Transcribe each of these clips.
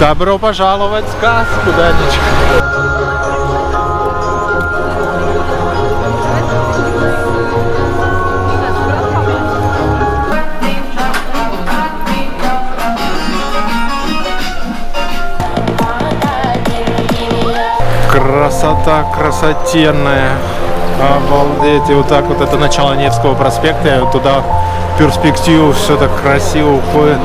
Добро пожаловать в сказку, Данечка. Красота красотенная. Обалдеть. И вот так вот это начало Невского проспекта. И туда перспективу все так красиво уходит.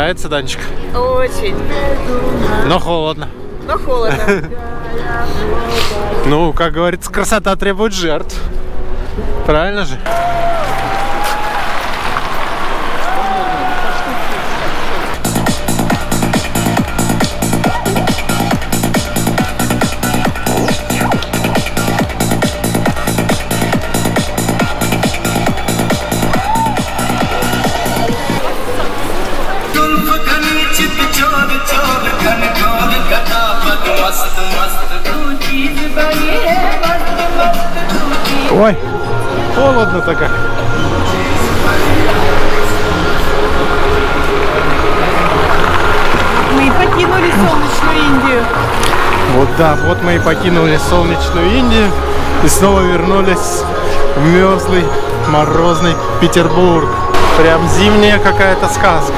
Нравится, Данечка? Очень. Но холодно. Но холодно. Ну, как говорится, красота требует жертв. Правильно же? Ой, холодно-то как. Мы покинули солнечную Индию. Вот да, вот мы и покинули солнечную Индию и снова вернулись в мерзлый, морозный Петербург. Прям зимняя какая-то сказка.